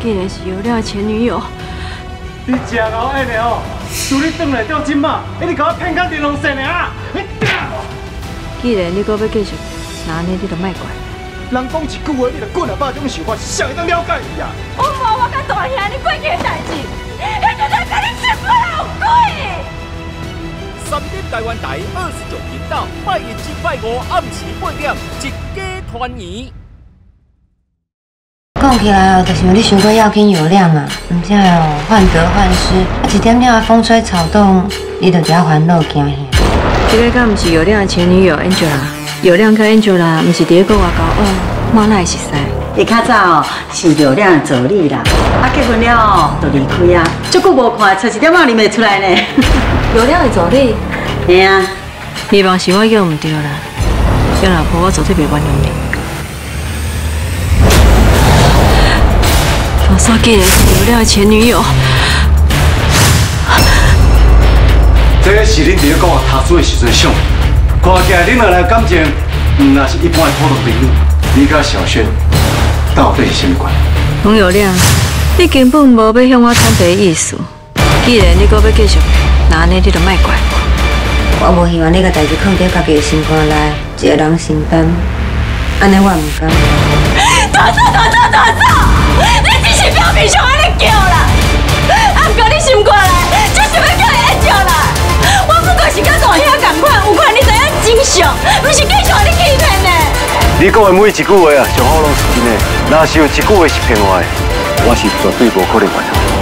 既然是有亮的前女友，你真老爱的哦！自你转来到今嘛，一直甲我骗到电龙线的啊！既然你搁要继续，那安尼你就卖怪。人讲一句话，你就滚啊！把这种想法，谁会当了解伊啊？我无我甲大兄你过去的代志，迄就在跟你吃不老鬼。三点台湾台二十九频道，拜一至拜五暗时八点，一家团圆。讲起来哦，就是你想过要紧有亮啊，唔知哦，患得患失，啊一点点啊风吹草动，你就惊烦恼惊吓。这个敢唔是有亮的前女友 Angela？有亮跟 Angela 唔是第一个外交哦，我哪会识识？你较早哦是有亮助理啦，啊结婚了哦就离开啊，足久无看，差一点仔认袂出来呢。有亮的助理，嘿啊，希望是我叫唔对啦，叫老婆我绝对袂原谅你。我说既然是有亮的前女友，这个是恁伫咧讲我读书的时阵想，看起来恁两个感情，嗯那是一般的普通朋友。你甲小轩到底是什么关系？洪有亮，你根本无要向我坦白的意思。既然你搁要继续，那安尼你就卖怪我。我无希望你个代志放在家己的心肝内，一个人承担，安尼我唔甘。大嫂，大嫂，大嫂，你只是表面上安尼叫啦，啊，不过你心肝内就是要叫伊叫啦。我不过是甲大兄同款，有款你知影真相，不是继续你欺骗的。你讲的每一句话啊，上好拢是真的。若是有一句话是骗我的，我是绝对无可能原谅。